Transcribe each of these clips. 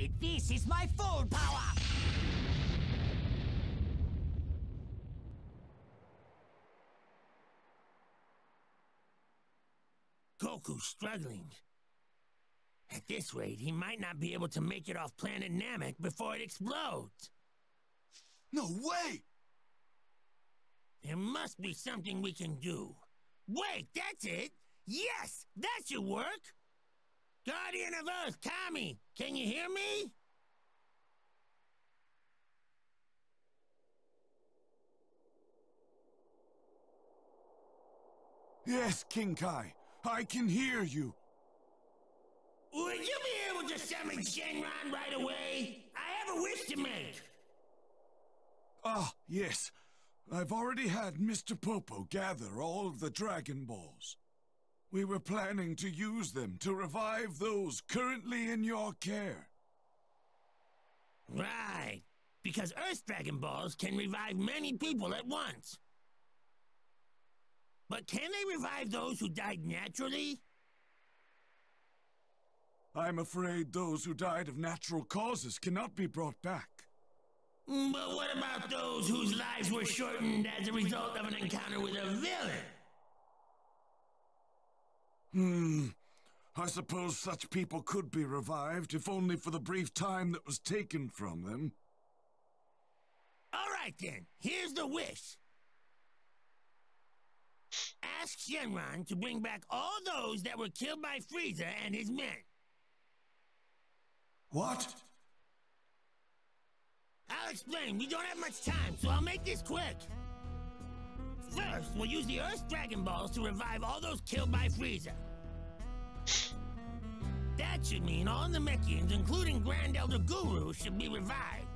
wasted. This is my full power! Goku's struggling. At this rate, he might not be able to make it off planet Namek before it explodes. No way! There must be something we can do. Wait, that's it! Yes, that should work! Guardian of Earth, Kami, can you hear me? Yes, King Kai. I can hear you. Would you be able to summon Shenron right away? I have a wish to make. Ah, yes. I've already had Mr. Popo gather all of the Dragon Balls. We were planning to use them to revive those currently in your care. Right. Because Earth Dragon Balls can revive many people at once. But can they revive those who died naturally? I'm afraid those who died of natural causes cannot be brought back. But what about those whose lives were shortened as a result of an encounter with a villain? Hmm. I suppose such people could be revived, if only for the brief time that was taken from them. All right then, here's the wish. Ask Shenron to bring back all those that were killed by Frieza and his men. What? I'll explain. We don't have much time, so I'll make this quick. First, we'll use the Earth's Dragon Balls to revive all those killed by Frieza. That should mean all the Namekians, including Grand Elder Guru, should be revived.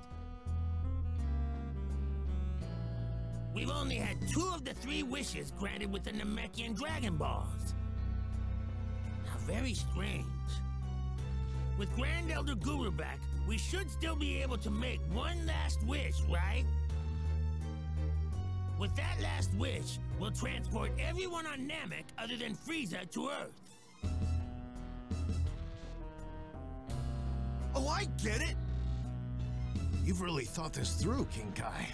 We've only had two of the three wishes granted with the Namekian Dragon Balls. How very strange. With Grand Elder Guru back, we should still be able to make one last wish, right? With that last wish, we'll transport everyone on Namek other than Frieza to Earth. Oh, I get it! You've really thought this through, King Kai.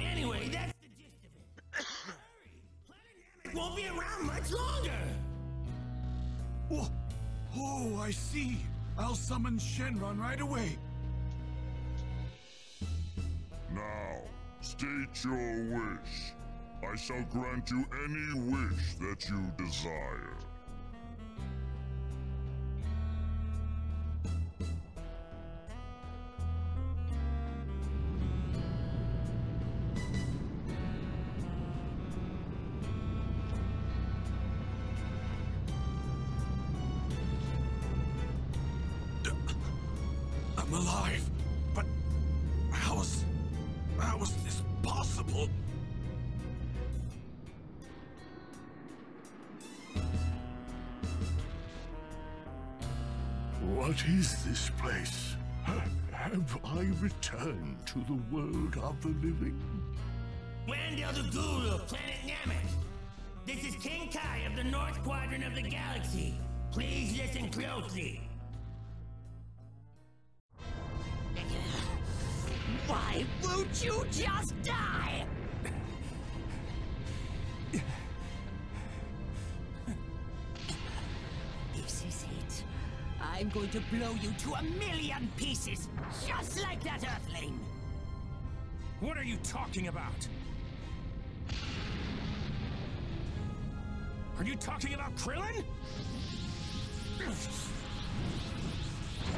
Anyway, that's the gist of it. Hurry! Planet Namek won't be around much longer! Oh, oh, I see. I'll summon Shenron right away. Now, state your wish. I shall grant you any wish that you desire. What is this place? Have I returned to the world of the living? Grand Elder Guru of Planet Namek. This is King Kai of the North Quadrant of the galaxy. Please listen closely. Why won't you just die? I'm going to blow you to a million pieces, just like that Earthling. What are you talking about? Are you talking about Krillin?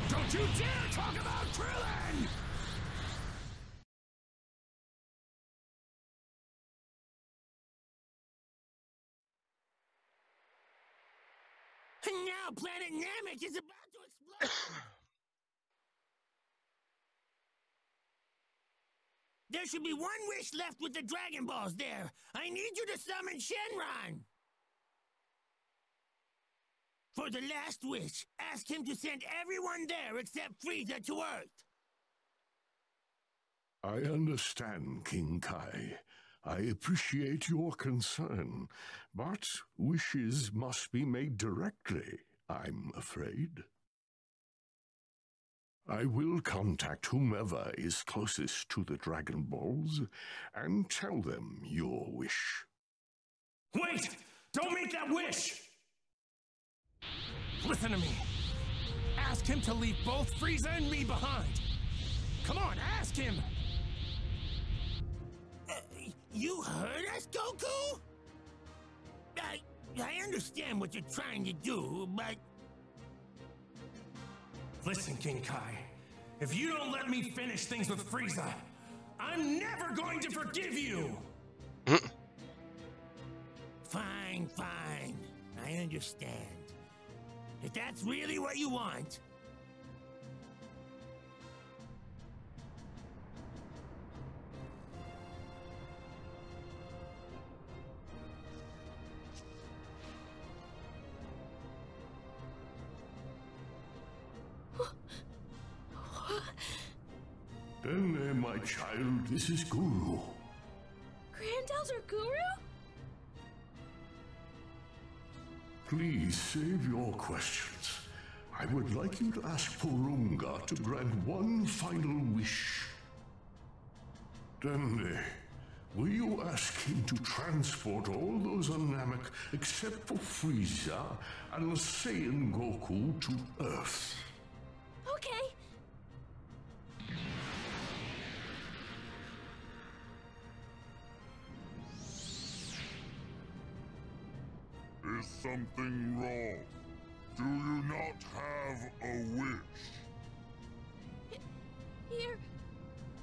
Don't you dare talk about Krillin! And now Planet Namek is about to explode. there should be one wish left with the Dragon Balls there. I need you to summon Shenron. For the last wish, ask him to send everyone there except Frieza to Earth. I understand, King Kai. I appreciate your concern, but wishes must be made directly, I'm afraid. I will contact whomever is closest to the Dragon Balls and tell them your wish. Wait! Don't make that wish! Listen to me. Ask him to leave both Frieza and me behind. Come on, ask him! Uh, you heard us, Goku? I, understand what you're trying to do, but... Listen, King Kai. If you don't let me finish things with Frieza, I'm never going to forgive you! fine, fine. I understand. If that's really what you want, Then, uh, my child, this is Guru. Grand Elder Guru? Please save your questions. I would like you to ask Porunga to grant one final wish. Then, uh, will you ask him to transport all those on Namek except for Frieza and Saiyan Goku to Earth? Is something wrong? Do you not have a wish? Here.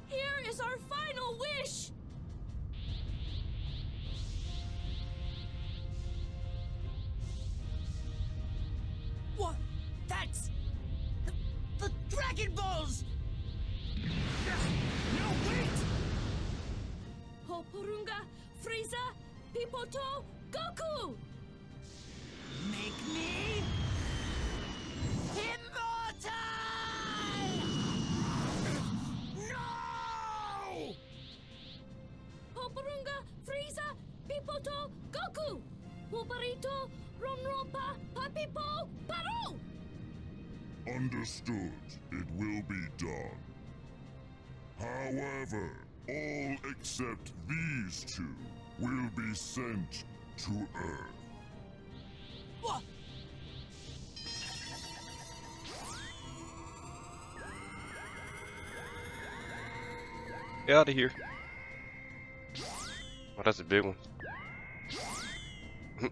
Here is our final wish! Wolverito, Ronropa, Papipo, Paro! Understood. It will be done. However, all except these two will be sent to Earth. What? Get out of here. Oh, that's a big one. Where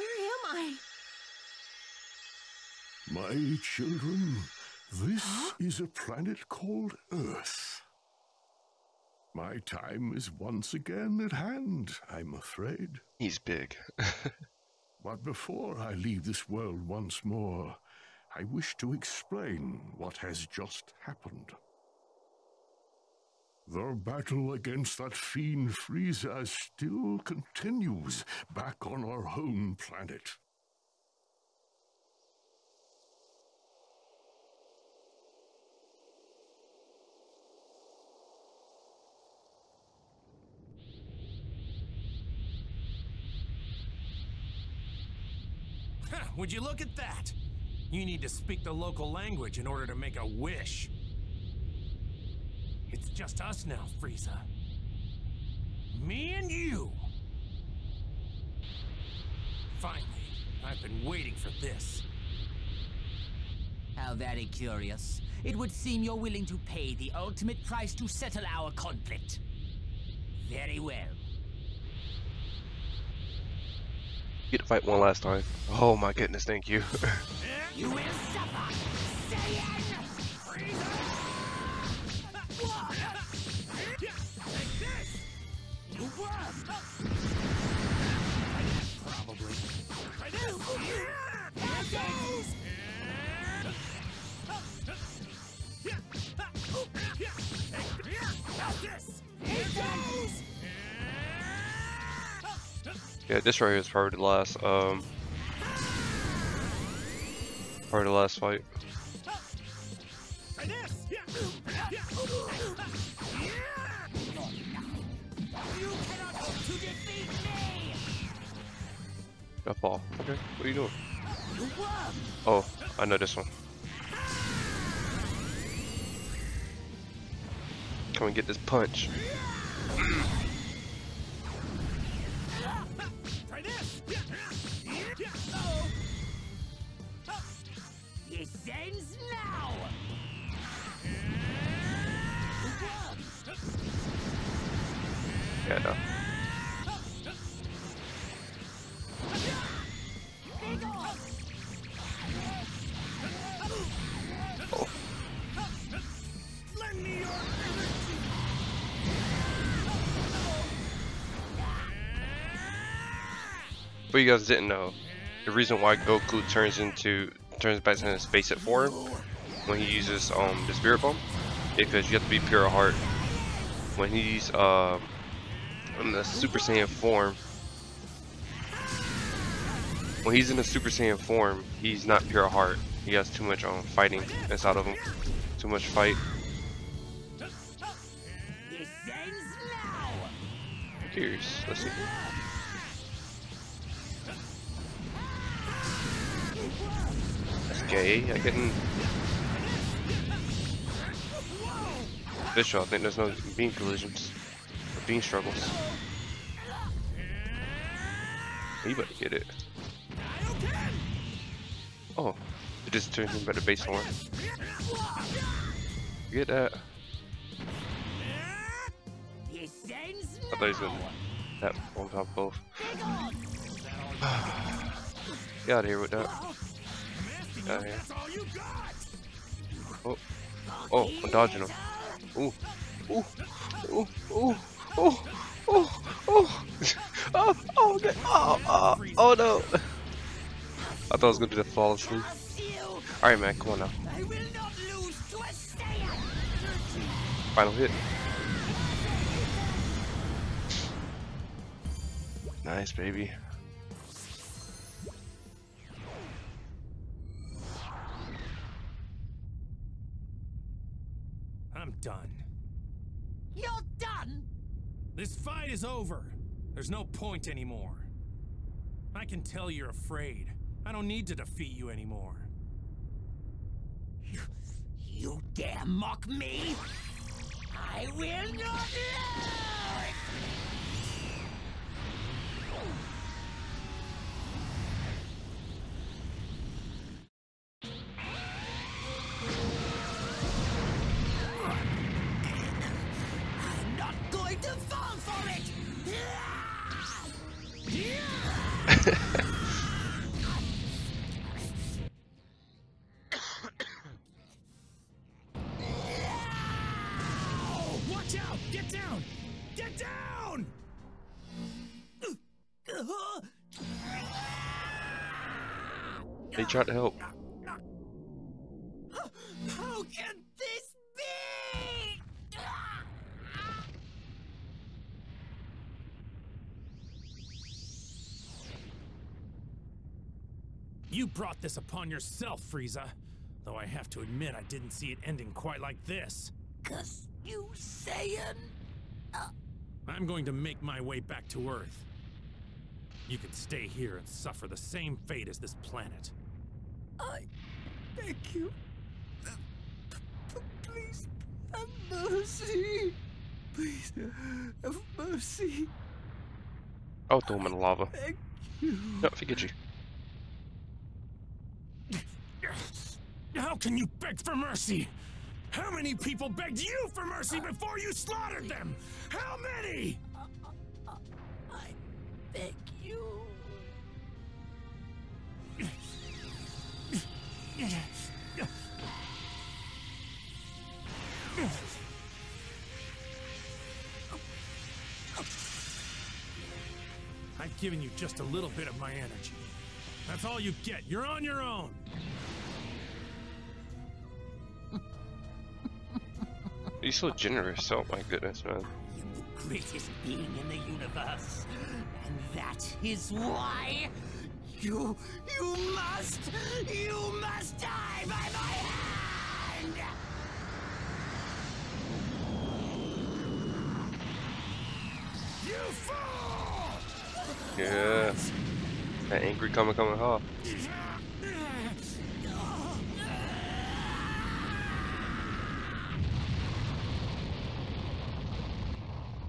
am I? My children, this is a planet called Earth. My time is once again at hand, I'm afraid. He's big. But before I leave this world once more, I wish to explain what has just happened. The battle against that fiend Frieza still continues back on our home planet. Would you look at that? You need to speak the local language in order to make a wish. It's just us now, Frieza. Me and you. Finally, I've been waiting for this. How very curious. It would seem you're willing to pay the ultimate price to settle our conflict. Very well. Get to fight one last time. Oh my goodness, thank you. You this right here is probably the last, um, probably the last fight. Got fall. Okay, what are you doing? Oh, I know this one. Come and get this punch. But you guys didn't know, the reason why Goku turns into turns back into his basic form when he uses um the spirit bomb, because you have to be pure of heart. When he's um in the Super Saiyan form, when he's in the Super Saiyan form, he's not pure of heart. He has too much um fighting inside of him, too much fight. This ends now! I'm curious. Let's see. Gay. I getting official. I think there's no beam collisions or beam struggles. You better get it. Oh, it just turned him back to base form. Get that. I thought he was gonna tap on top of both. Get out of here with that. Of here. Oh, oh, I'm dodging him. Ooh, ooh, ooh, ooh, ooh, ooh, ooh. Oh, oh, okay. oh, oh, oh no. I thought I was gonna do the flawless move. Alright, man, come on now. I will not lose to a Saiyan! Final hit. Nice, baby. I'm done. You're done? This fight is over. There's no point anymore. I can tell you're afraid. I don't need to defeat you anymore. You, you dare mock me? I will not lose! To fall for it! Watch out! Get down! Get down! They tried to help. You brought this upon yourself, Frieza. Though I have to admit I didn't see it ending quite like this. Cause you Saiyan? I'm going to make my way back to Earth. You can stay here and suffer the same fate as this planet. I beg you. uh, p- p- Please have mercy. Please have mercy. I'll throw him in the lava. Beg you. No, forget you. How can you beg for mercy? How many people begged you for mercy before you slaughtered them? How many? I beg you. I've given you just a little bit of my energy. That's all you get. You're on your own. You're so generous. Oh my goodness, man. Am the greatest being in the universe. And that is why you, you must, you must die by my hand! You fool! Yeah. That angry coming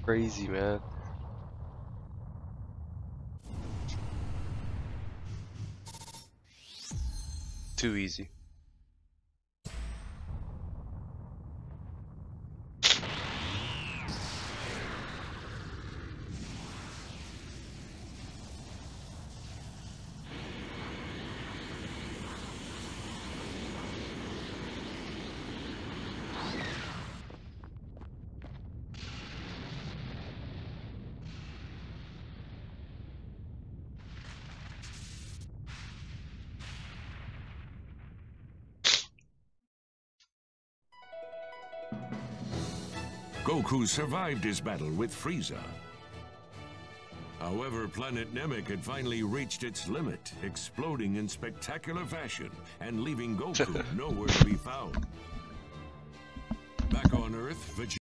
Crazy man. Too easy. Goku survived his battle with Frieza. However, planet Namek had finally reached its limit, exploding in spectacular fashion and leaving Goku nowhere to be found. Back on Earth, Vegeta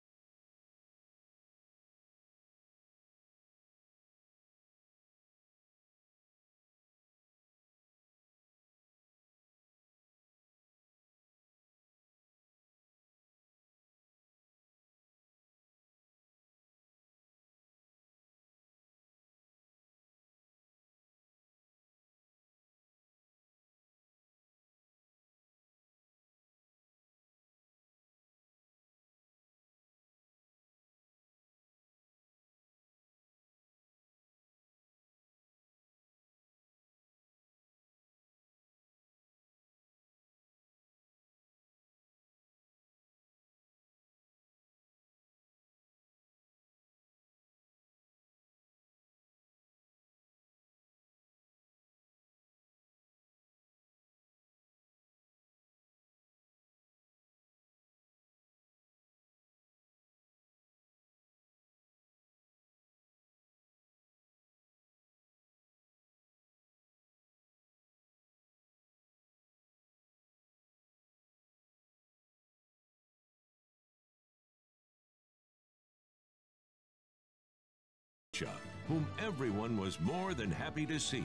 whom everyone was more than happy to see.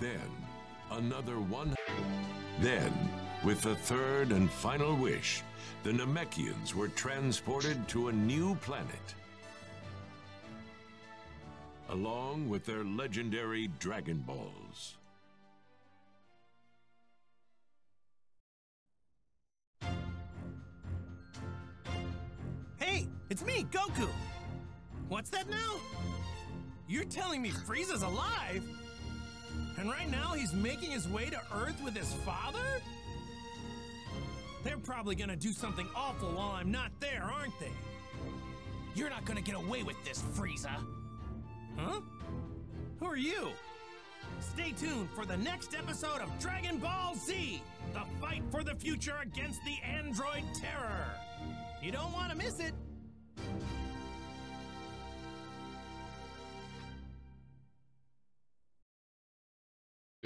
Then, another one. Then, with the third and final wish, the Namekians were transported to a new planet. Along with their legendary Dragon Balls. Hey, it's me, Goku! What's that now? You're telling me Frieza's alive? And right now he's making his way to Earth with his father? They're probably gonna do something awful while I'm not there, aren't they? You're not gonna get away with this, Frieza! Huh? Who are you? Stay tuned for the next episode of Dragon Ball Z! The fight for the future against the android terror! You don't want to miss it!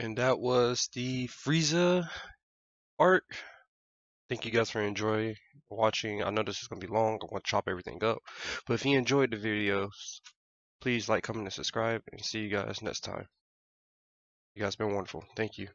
And that was the Frieza arc. Thank you guys for enjoying watching. I know this is going to be long. I want to chop everything up. But if you enjoyed the videos, please like, comment, and subscribe. And see you guys next time. You guys been wonderful. Thank you.